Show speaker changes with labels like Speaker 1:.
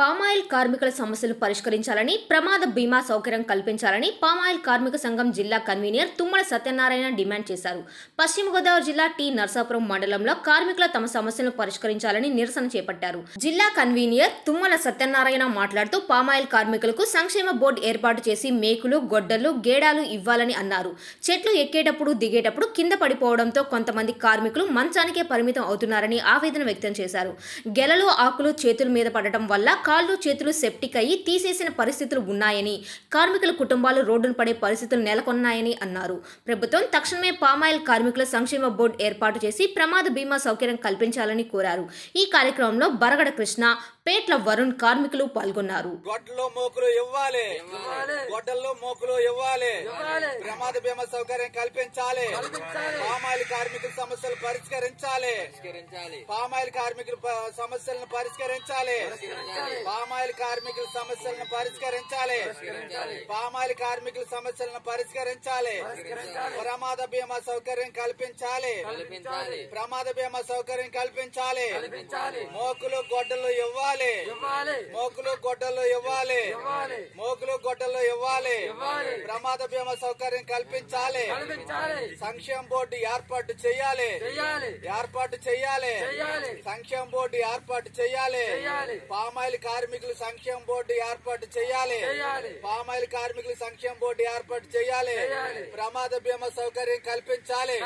Speaker 1: Palm oil కార్మికుల సమస్యలు పరిష్కరించాలని ప్రమాద బీమా సౌకర్యం కల్పించాలని పామాయిల్ కార్మిక సంఘం జిల్లా కన్వీనర్ తుమ్మల సత్యనారాయణ డిమాండ్ చేశారు. పశ్చిమ గోదావరి జిల్లా టి. నర్సాపురం మండలంలో కార్మికుల తమ సమస్యలను పరిష్కరించాలని నిరసన చేపట్టారు. జిల్లా కన్వీనర్ తుమ్మల సత్యనారాయణ మాట్లాడుతూ పామాయిల్ కార్మికులకు సంక్షేమ బోర్డు ఏర్పాటు చేసి మేకులు గొడ్డలు గేడాలు ఇవ్వాలని అన్నారు. చెట్లు ఎక్కేటప్పుడు దిగేటప్పుడు కింద పడిపోవడంతో కొంతమంది కార్మికులు మంచానికే పరిమితం అవుతున్నారని ఆవేదన వ్యక్తం చేశారు. గెలలు ఆకులు చేతుల మీద పడటం వల్ల కాళ్ళు చేతులు సెప్టిక్ అయ్యి తీసేసిన పరిస్థితులు ఉన్నాయని కార్మికుల కుటుంబాలు రోడ్డున పడే పరిస్థితులు నెలకొన్నాయని అన్నారు. ప్రభుత్వం తక్షణమే పామాయిల్ కార్మికుల సంక్షేమ బోర్డు ఏర్పాటు చేసి ప్రమాద బీమా సౌకర్యం కల్పించాలని కోరారు. ఈ కార్యక్రమంలో బరగడ కృష్ణ పేట్ల వరుణ్ కార్మికులు పాల్గొన్నారు.
Speaker 2: గొడ్డలో మోకులు ఇవ్వాలి. గొడ్డల్లో మోకులు ఇవ్వాలి. ప్రమాద బీమా సౌకర్యం కల్పించాలి. పామాయిల్ కార్మికుల సమస్యలు పరిష్కరించాలి. పామాయిల్ కార్మికుల సమస్యలను పరిష్కరించాలి. పామాయిల్ కార్మికుల సమస్యలను పరిష్కరించాలి. పామాయిల్ కార్మికుల సమస్యలను పరిష్కరించాలి. ప్రమాద బీమా సౌకర్యం కల్పించాలి. ప్రమాద బీమా సౌకర్యం కల్పించాలి. మోకులు గొడ్డలు ఇవ్వాలి. మోకులు గొడ్డలు ఇవ్వాలి. మోకులు గొడ్డలు ఇవ్వాలి. ప్రమాద బీమా సౌకర్యం కల్పించాలి. సంక్షేమ బోర్డు ఏర్పాటు చేయాలి. ఏర్పాటు చేయాలి. సంక్షేమ బోర్డు ఏర్పాటు చేయాలి. పామాయిల్ కార్మికులు సంక్షేమ బోర్డు ఏర్పాటు చేయాలి. పామాయిల్ కార్మికులు సంక్షేమ బోర్డు ఏర్పాటు చేయాలి. ప్రమాద బీమా సౌకర్యం కల్పించాలి.